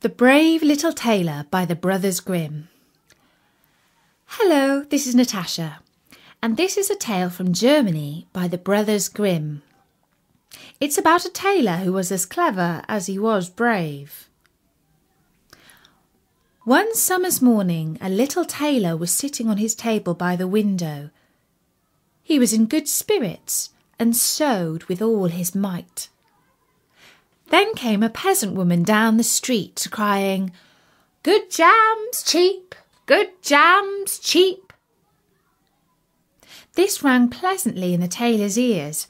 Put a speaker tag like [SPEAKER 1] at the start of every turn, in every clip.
[SPEAKER 1] The Brave Little Tailor by the Brothers Grimm. Hello, this is Natasha, and this is a tale from Germany by the Brothers Grimm. It's about a tailor who was as clever as he was brave. One summer's morning, a little tailor was sitting on his table by the window. He was in good spirits and sewed with all his might. Then came a peasant woman down the street crying, Good jams cheap, good jams cheap. This rang pleasantly in the tailor's ears.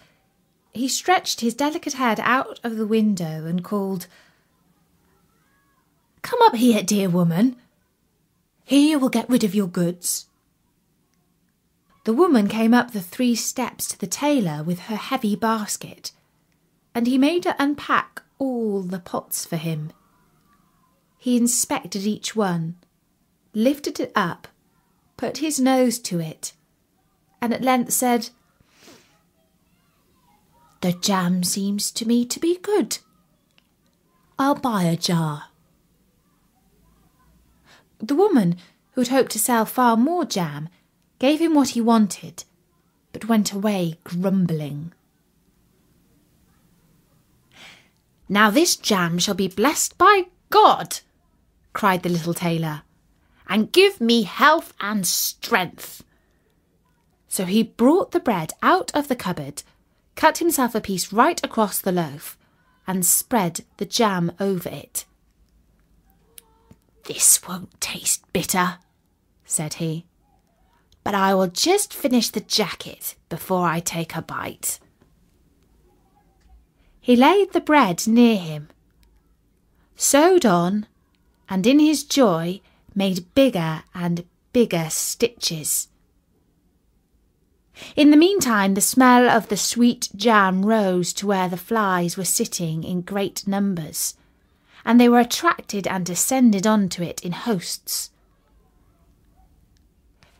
[SPEAKER 1] He stretched his delicate head out of the window and called, Come up here, dear woman. Here you will get rid of your goods. The woman came up the three steps to the tailor with her heavy basket, and he made her unpack all the pots for him. He inspected each one, lifted it up, put his nose to it, and at length said, The jam seems to me to be good. I'll buy a jar. The woman, who had hoped to sell far more jam, gave him what he wanted, but went away grumbling. Now this jam shall be blessed by God, cried the little tailor, and give me health and strength. So he brought the bread out of the cupboard, cut himself a piece right across the loaf, and spread the jam over it. This won't taste bitter, said he, but I will just finish the jacket before I take a bite. He laid the bread near him, sewed on, and in his joy made bigger and bigger stitches. In the meantime, the smell of the sweet jam rose to where the flies were sitting in great numbers, and they were attracted and descended on to it in hosts.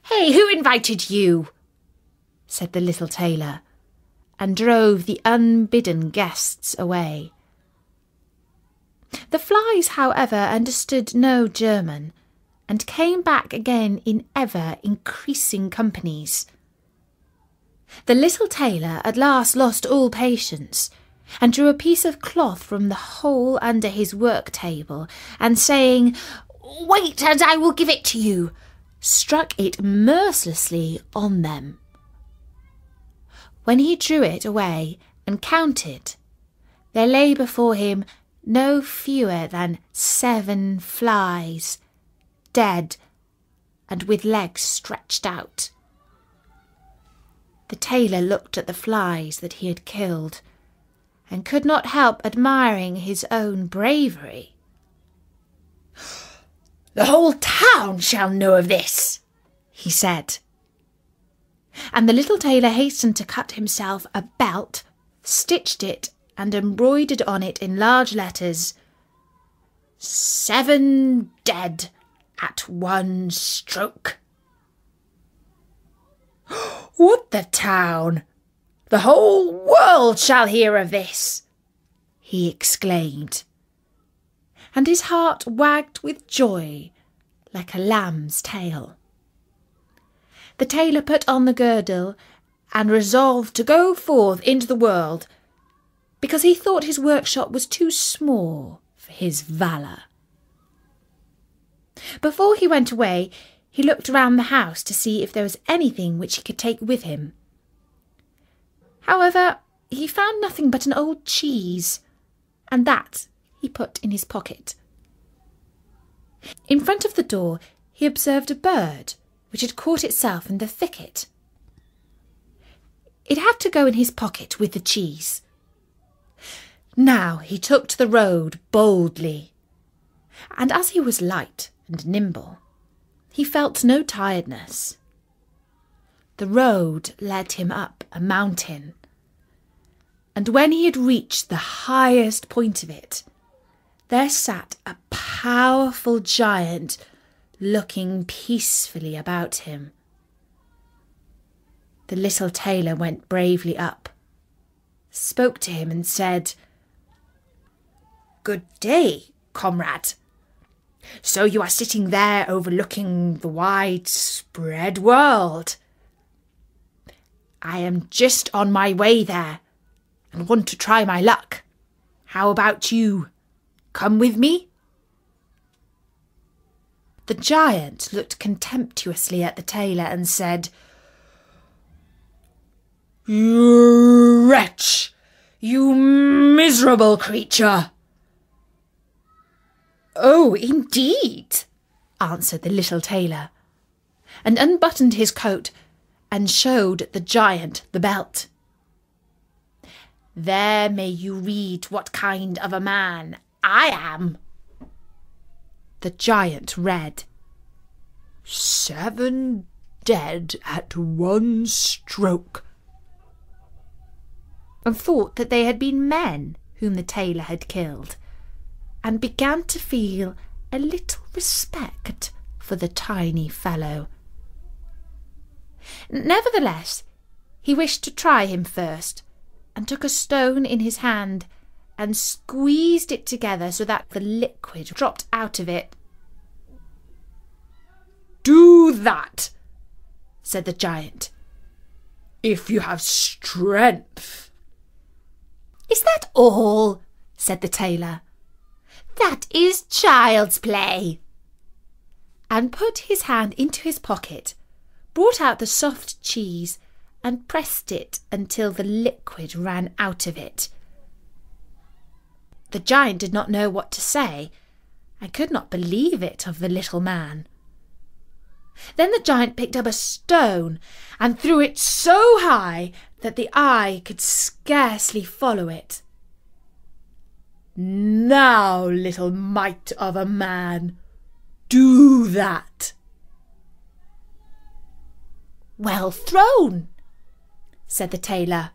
[SPEAKER 1] Hey, who invited you? said the little tailor, and drove the unbidden guests away. The flies, however, understood no German, and came back again in ever increasing companies. The little tailor at last lost all patience, and drew a piece of cloth from the hole under his work table, and saying, Wait, and I will give it to you, struck it mercilessly on them. When he drew it away and counted, there lay before him no fewer than seven flies, dead and with legs stretched out. The tailor looked at the flies that he had killed and could not help admiring his own bravery. The whole town shall know of this, he said and the little tailor hastened to cut himself a belt, stitched it, and embroidered on it in large letters Seven dead at one stroke. What the town! The whole world shall hear of this! he exclaimed. And his heart wagged with joy like a lamb's tail the tailor put on the girdle and resolved to go forth into the world because he thought his workshop was too small for his valour. Before he went away, he looked round the house to see if there was anything which he could take with him. However, he found nothing but an old cheese, and that he put in his pocket. In front of the door, he observed a bird which had caught itself in the thicket. It had to go in his pocket with the cheese. Now he took to the road boldly, and as he was light and nimble, he felt no tiredness. The road led him up a mountain, and when he had reached the highest point of it, there sat a powerful giant looking peacefully about him. The little tailor went bravely up, spoke to him, and said, Good day, comrade. So you are sitting there overlooking the wide spread world. I am just on my way there and want to try my luck. How about you? Come with me? The giant looked contemptuously at the tailor and said, You wretch! You miserable creature! Oh, indeed, answered the little tailor, and unbuttoned his coat and showed the giant the belt. There may you read what kind of a man I am. The giant read, Seven dead at one stroke, and thought that they had been men whom the tailor had killed and began to feel a little respect for the tiny fellow. Nevertheless, he wished to try him first, and took a stone in his hand and squeezed it together so that the liquid dropped out of it. Do that, said the giant, if you have strength. Is that all? said the tailor. That is child's play. And put his hand into his pocket, brought out the soft cheese, and pressed it until the liquid ran out of it. The giant did not know what to say, and could not believe it of the little man. Then the giant picked up a stone and threw it so high that the eye could scarcely follow it. Now, little mite of a man, do that. Well thrown, said the tailor.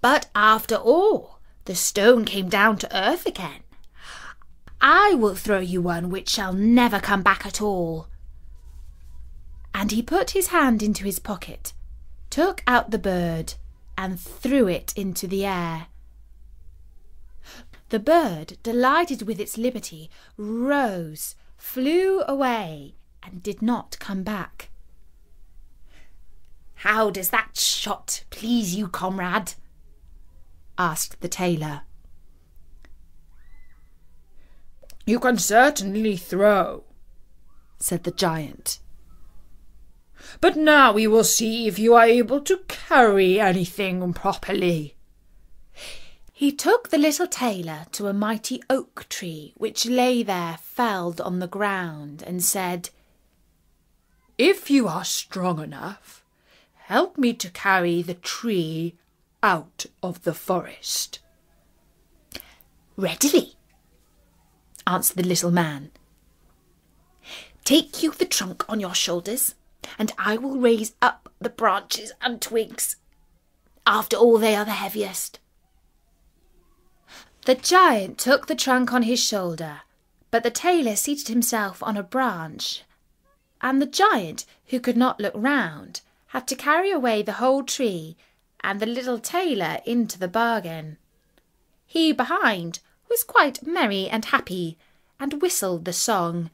[SPEAKER 1] But after all, the stone came down to earth again. I will throw you one which shall never come back at all. And he put his hand into his pocket, took out the bird, and threw it into the air. The bird, delighted with its liberty, rose, flew away, and did not come back. How does that shot please you, comrade? Asked the tailor. You can certainly throw, said the giant. But now we will see if you are able to carry anything properly. He took the little tailor to a mighty oak tree which lay there felled on the ground, and said, If you are strong enough, help me to carry the tree out of the forest. Readily, answered the little man. Take you the trunk on your shoulders, and I will raise up the branches and twigs. After all, they are the heaviest. The giant took the trunk on his shoulder, but the tailor seated himself on a branch, and the giant, who could not look round, had to carry away the whole tree and the little tailor into the bargain. He behind was quite merry and happy, and whistled the song,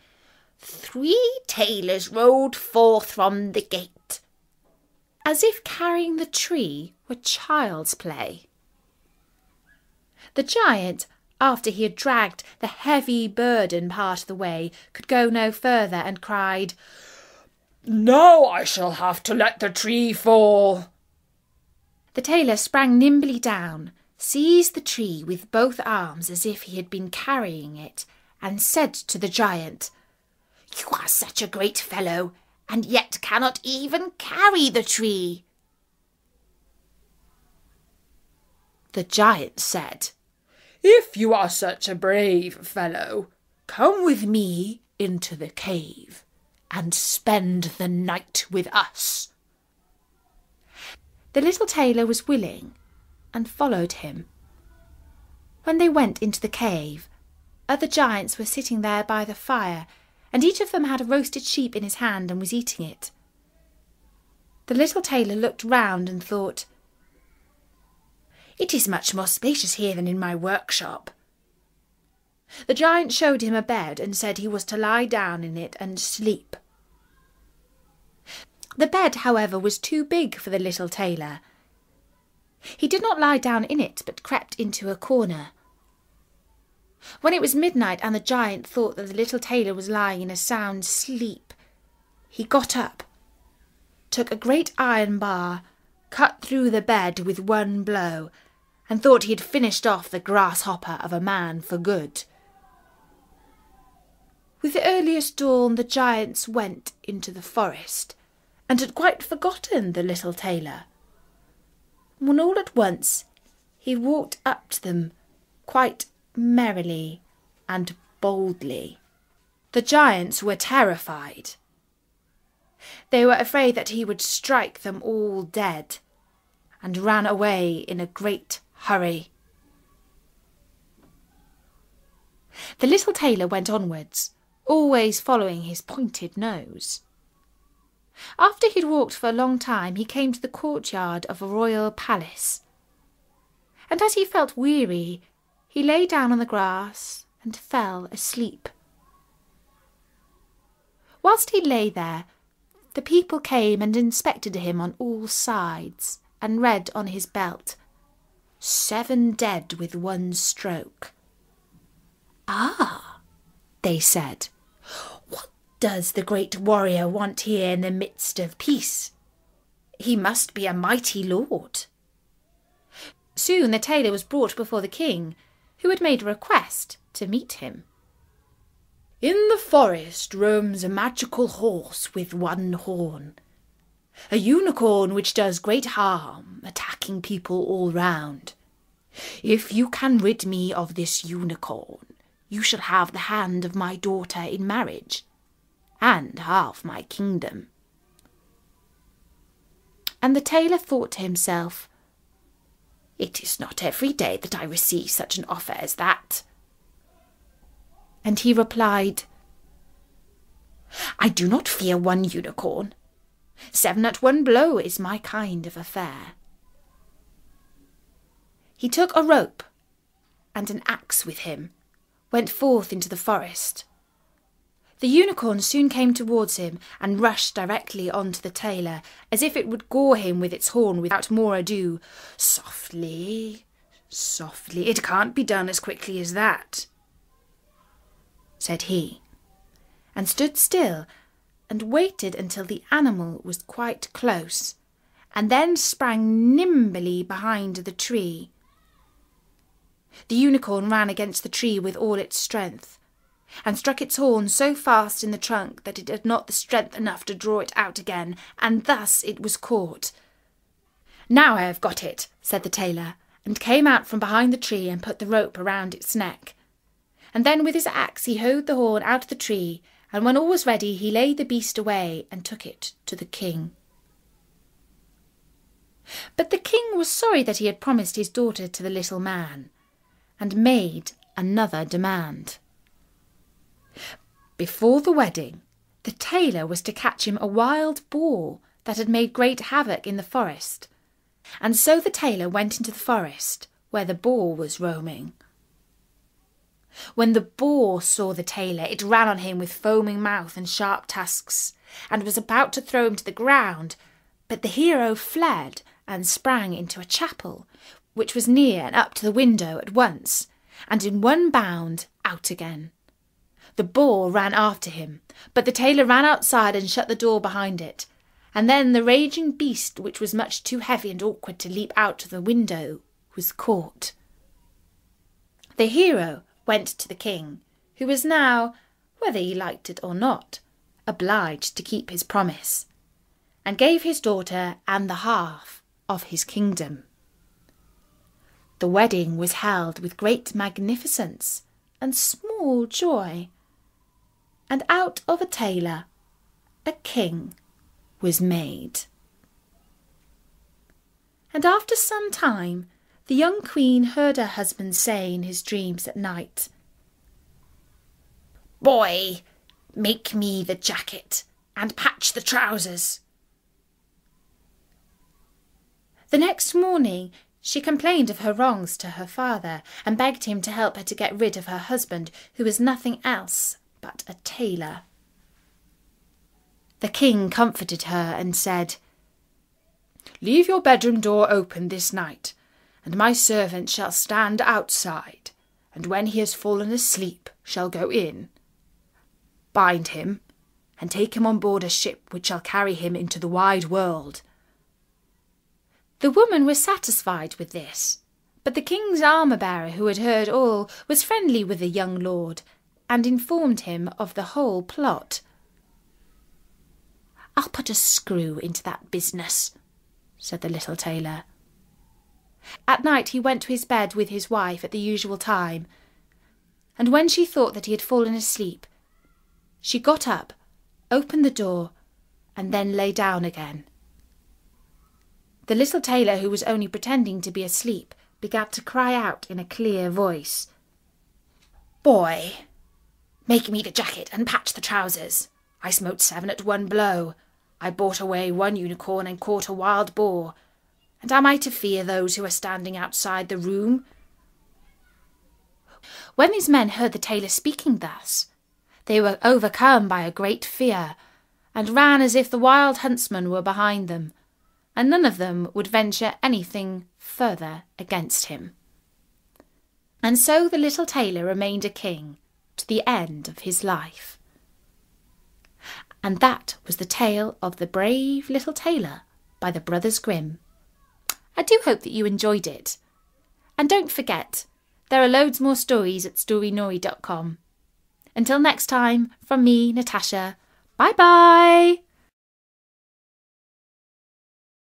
[SPEAKER 1] Three tailors rode forth from the gate, as if carrying the tree were child's play. The giant, after he had dragged the heavy burden part of the way, could go no further, and cried, Now I shall have to let the tree fall. The tailor sprang nimbly down, seized the tree with both arms as if he had been carrying it, and said to the giant, You are such a great fellow, and yet cannot even carry the tree. The giant said, if you are such a brave fellow, come with me into the cave and spend the night with us. The little tailor was willing and followed him. When they went into the cave, other giants were sitting there by the fire, and each of them had a roasted sheep in his hand and was eating it. The little tailor looked round and thought, it is much more spacious here than in my workshop. The giant showed him a bed and said he was to lie down in it and sleep. The bed, however, was too big for the little tailor. He did not lie down in it, but crept into a corner. When it was midnight and the giant thought that the little tailor was lying in a sound sleep, he got up, took a great iron bar, cut through the bed with one blow, and thought he had finished off the grasshopper of a man for good. With the earliest dawn, the giants went into the forest, and had quite forgotten the little tailor. When all at once he walked up to them quite merrily and boldly. The giants were terrified. They were afraid that he would strike them all dead, and ran away in a great hurry. The little tailor went onwards, always following his pointed nose. After he'd walked for a long time, he came to the courtyard of a royal palace. And as he felt weary, he lay down on the grass and fell asleep. Whilst he lay there, the people came and inspected him on all sides, and read on his belt, Seven dead with one stroke. Ah, they said, does the great warrior want here in the midst of peace? He must be a mighty lord. Soon the tailor was brought before the king, who had made a request to meet him. In the forest roams a magical horse with one horn, a unicorn which does great harm, attacking people all round. If you can rid me of this unicorn, you shall have the hand of my daughter in marriage, and half my kingdom. And the tailor thought to himself, It is not every day that I receive such an offer as that. And he replied, I do not fear one unicorn. Seven at one blow is my kind of affair. He took a rope and an axe with him went forth into the forest. The unicorn soon came towards him and rushed directly on to the tailor, as if it would gore him with its horn without more ado. Softly, softly, it can't be done as quickly as that, said he, and stood still and waited until the animal was quite close, and then sprang nimbly behind the tree the unicorn ran against the tree with all its strength, and struck its horn so fast in the trunk that it had not the strength enough to draw it out again, and thus it was caught. Now I have got it, said the tailor, and came out from behind the tree and put the rope around its neck. And then with his axe he hoed the horn out of the tree, and when all was ready he laid the beast away and took it to the king. But the king was sorry that he had promised his daughter to the little man, and made another demand. Before the wedding, the tailor was to catch him a wild boar that had made great havoc in the forest, and so the tailor went into the forest where the boar was roaming. When the boar saw the tailor, it ran on him with foaming mouth and sharp tusks, and was about to throw him to the ground, but the hero fled and sprang into a chapel, which was near and up to the window at once, and in one bound out again. The boar ran after him, but the tailor ran outside and shut the door behind it, and then the raging beast, which was much too heavy and awkward to leap out of the window, was caught. The hero went to the king, who was now, whether he liked it or not, obliged to keep his promise, and gave his daughter and the half of his kingdom. The wedding was held with great magnificence and small joy, and out of a tailor a king was made. And after some time, the young queen heard her husband say in his dreams at night, Boy, make me the jacket and patch the trousers. The next morning She complained of her wrongs to her father and begged him to help her to get rid of her husband, who was nothing else but a tailor. The king comforted her and said, Leave your bedroom door open this night, and my servant shall stand outside, and when he has fallen asleep shall go in. Bind him, and take him on board a ship which shall carry him into the wide world. The woman was satisfied with this, but the king's armour bearer, who had heard all, was friendly with the young lord, and informed him of the whole plot. I'll put a screw into that business, said the little tailor. At night he went to his bed with his wife at the usual time, and when she thought that he had fallen asleep, she got up, opened the door, and then lay down again. The little tailor, who was only pretending to be asleep, began to cry out in a clear voice. Boy, make me the jacket and patch the trousers. I smote seven at one blow. I bought away one unicorn and caught a wild boar. And am I to fear those who are standing outside the room? When these men heard the tailor speaking thus, they were overcome by a great fear, and ran as if the wild huntsman were behind them and none of them would venture anything further against him. And so the little tailor remained a king to the end of his life. And that was the tale of the brave little tailor by the Brothers Grimm. I do hope that you enjoyed it. And don't forget, there are loads more stories at storynory.com. Until next time, from me, Natasha, bye bye!